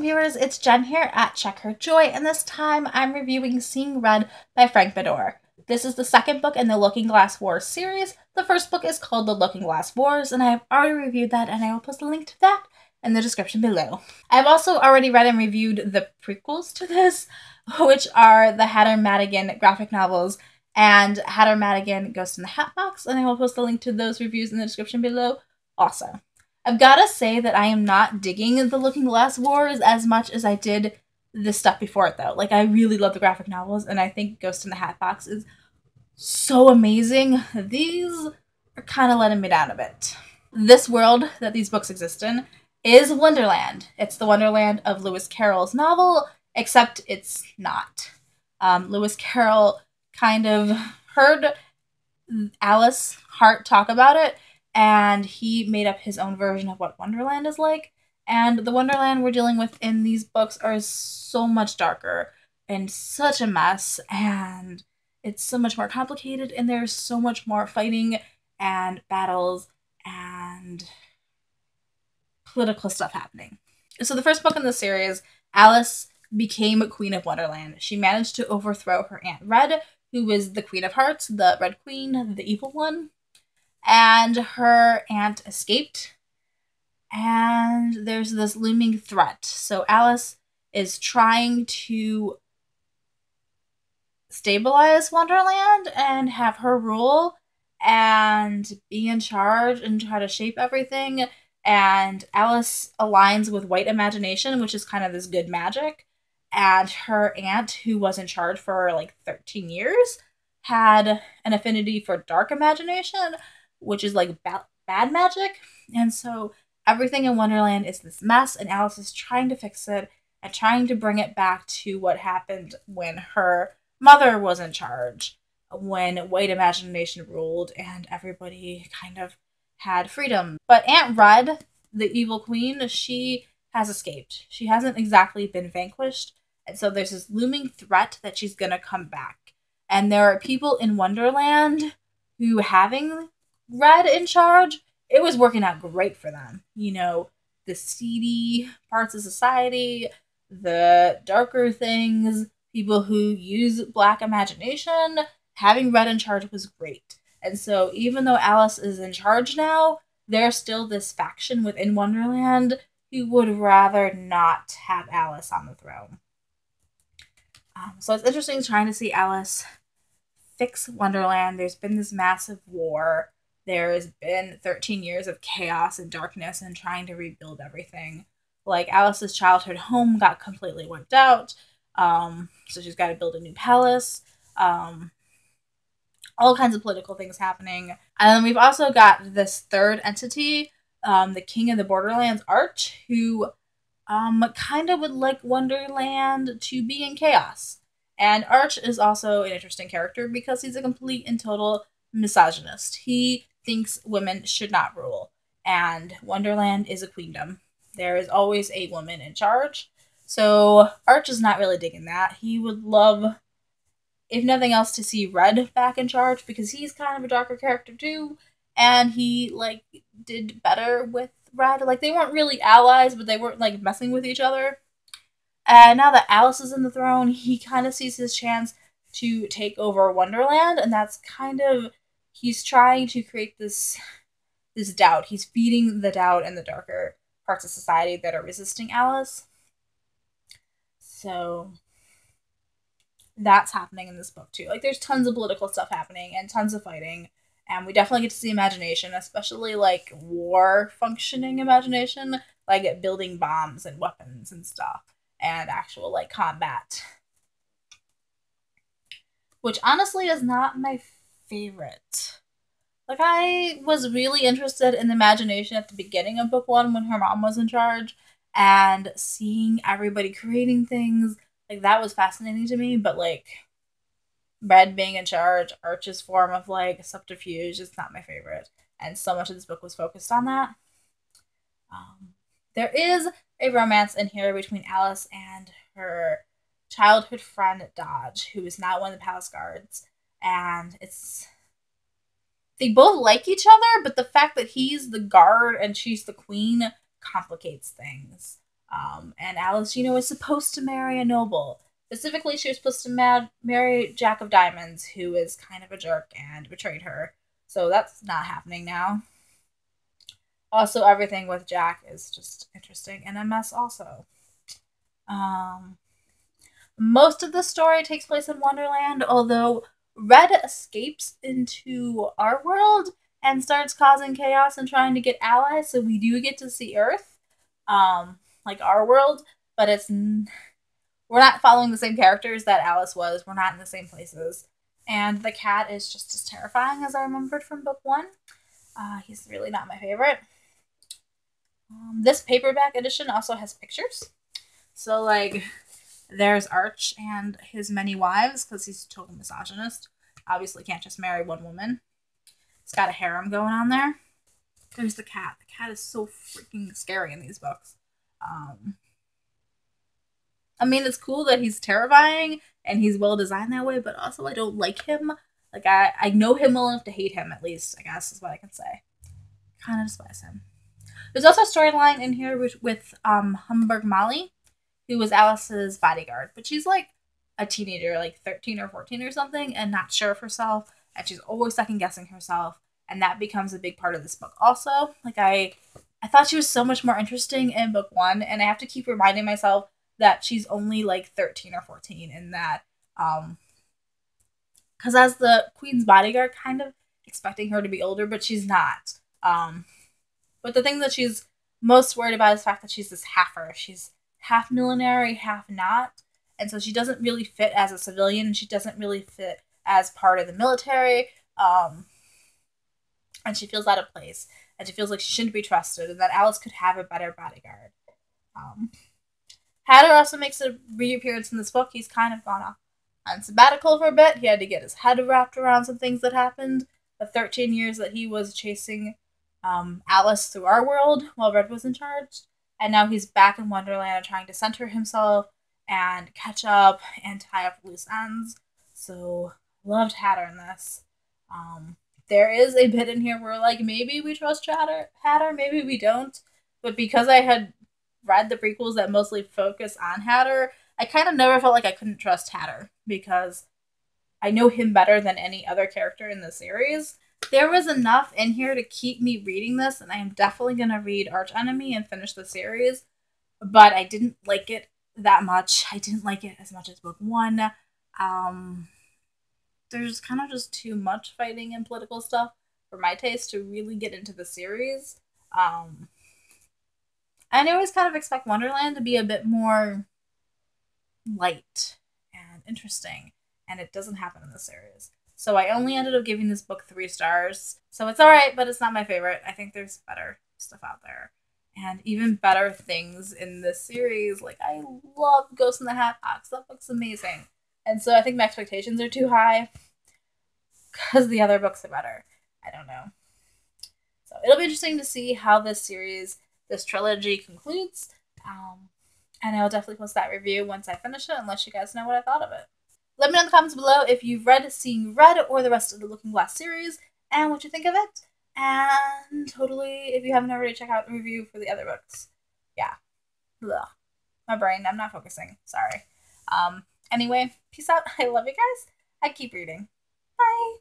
viewers. It's Jen here at Check Her Joy, and this time I'm reviewing Seeing Redd by Frank Beddor. This is the second book in the Looking Glass Wars series. The first book is called The Looking Glass Wars, and I have already reviewed that, and I will post a link to that in the description below. I've also already read and reviewed the prequels to this, which are the Hatter Madigan graphic novels and Hatter Madigan Ghost in the Hat Box, and I will post a link to those reviews in the description below also. I've gotta say that I am not digging the Looking Glass Wars as much as I did the stuff before it, though. Like, I really love the graphic novels, and I think Ghost in the Hat Box is so amazing. These are kind of letting me down a bit. This world that these books exist in is Wonderland. It's the Wonderland of Lewis Carroll's novel, except it's not. Um, Lewis Carroll kind of heard Alyss Heart talk about it and he made up his own version of what Wonderland is like. And the Wonderland we're dealing with in these books are so much darker and such a mess, and it's so much more complicated, and there's so much more fighting and battles and political stuff happening. So, the first book in the series, Alyss became Queen of Wonderland. She managed to overthrow her Aunt Redd, who was the Queen of Hearts, the Red Queen, the evil one and her aunt escaped. And there's this looming threat. So Alyss is trying to stabilize Wonderland and have her rule and be in charge and try to shape everything. And Alyss aligns with White Imagination, which is kind of this good magic. And her aunt, who was in charge for like 13 years, had an affinity for Dark Imagination, which is like ba- bad magic. And so everything in Wonderland is this mess, and Alyss is trying to fix it and trying to bring it back to what happened when her mother was in charge, when white imagination ruled and everybody kind of had freedom. But Aunt Redd, the evil queen, she has escaped. She hasn't exactly been vanquished. And so there's this looming threat that she's going to come back. And there are people in Wonderland who, having Redd in charge, it was working out great for them. You know, the seedy parts of society, the darker things, people who use black imagination, having Redd in charge was great. And so, even though Alyss is in charge now, there's still this faction within Wonderland who would rather not have Alyss on the throne. Um, so, it's interesting trying to see Alyss fix Wonderland. There's been this massive war there's been 13 years of chaos and darkness and trying to rebuild everything. Like Alyss's childhood home got completely wiped out. Um, so she's got to build a new palace. Um, all kinds of political things happening. And then we've also got this third entity, um, the King of the Borderlands Arch, who um, kind of would like Wonderland to be in chaos. And Arch is also an interesting character because he's a complete and total misogynist. He thinks women should not rule, and Wonderland is a queendom. There is always a woman in charge. So Arch is not really digging that. He would love, if nothing else, to see Redd back in charge because he's kind of a darker character too, and he like did better with Redd. Like they weren't really allies, but they weren't like messing with each other. And now that Alyss is in the throne, he kind of sees his chance to take over Wonderland, and that's kind of he's trying to create this this doubt. He's feeding the doubt in the darker parts of society that are resisting Alyss. So that's happening in this book too. Like there's tons of political stuff happening and tons of fighting. And we definitely get to see imagination, especially like war functioning imagination, like building bombs and weapons and stuff, and actual like combat. Which honestly is not my favorite. Like I was really interested in the imagination at the beginning of book one when her mom was in charge and seeing everybody creating things. Like that was fascinating to me, but like Redd being in charge, Arch's form of like subterfuge is not my favorite. And so much of this book was focused on that. Um, there is a romance in here between Alyss and her childhood friend Dodge, who is not one of the palace guards and it's they both like each other, but the fact that he's the guard and she's the queen complicates things. Um, and Alyss, you know, is supposed to marry a noble. Specifically, she was supposed to marry Jack of Diamonds, who is kind of a jerk and betrayed her. So that's not happening now. Also, everything with Jack is just interesting and a mess, also. Um, most of the story takes place in Wonderland, although Redd escapes into our world and starts causing chaos and trying to get allies. So we do get to see Earth, um, like our world, but it's we're not following the same characters that Alyss was. We're not in the same places, and the cat is just as terrifying as I remembered from book one. Uh, he's really not my favorite. Um, this paperback edition also has pictures, so like there's Arch and his many wives because he's a total misogynist. Obviously, can't just marry one woman. It's got a harem going on there. There's the cat. The cat is so freaking scary in these books. Um, I mean, it's cool that he's terrifying and he's well designed that way, but also I don't like him. Like I, I know him well enough to hate him at least. I guess is what I can say. Kind of despise him. There's also a storyline in here with, with um Homburg Molly, who was Alyss's bodyguard, but she's like a teenager, like 13 or 14 or something, and not sure of herself, and she's always second guessing herself, and that becomes a big part of this book also. Like I I thought she was so much more interesting in book 1, and I have to keep reminding myself that she's only like 13 or 14 and that um cuz as the queen's bodyguard kind of expecting her to be older, but she's not. Um but the thing that she's most worried about is the fact that she's this halfer. She's half millenary, half not. And so she doesn't really fit as a civilian. She doesn't really fit as part of the military. Um, and she feels out of place. And she feels like she shouldn't be trusted and that Alyss could have a better bodyguard. Um, Hatter also makes a reappearance in this book. He's kind of gone off on sabbatical for a bit. He had to get his head wrapped around some things that happened. The 13 years that he was chasing um, Alyss through our world while Redd was in charge and now he's back in Wonderland trying to center himself and catch up and tie up loose ends. So loved Hatter in this. Um, there is a bit in here where like maybe we trust Hatter, Hatter, maybe we don't. But because I had read the prequels that mostly focus on Hatter, I kind of never felt like I couldn't trust Hatter because I know him better than any other character in the series there was enough in here to keep me reading this, and I am definitely gonna read Arch Enemy and finish the series. But I didn't like it that much. I didn't like it as much as book one. Um, there's kind of just too much fighting and political stuff for my taste to really get into the series. Um, and I always kind of expect Wonderland to be a bit more light and interesting, and it doesn't happen in the series. So I only ended up giving this book three stars. So it's alright, but it's not my favorite. I think there's better stuff out there. And even better things in this series. Like, I love Ghost in the Hat box. That book's amazing. And so I think my expectations are too high because the other books are better. I don't know. So it'll be interesting to see how this series, this trilogy concludes. Um, and I'll definitely post that review once I finish it, and let you guys know what I thought of it. Let me know in the comments below if you've read Seeing Redd or the rest of the Looking Glass series and what you think of it. And totally, if you haven't already, check out the review for the other books. Yeah. Ugh. My brain, I'm not focusing. Sorry. Um, anyway, peace out. I love you guys. I keep reading. Bye.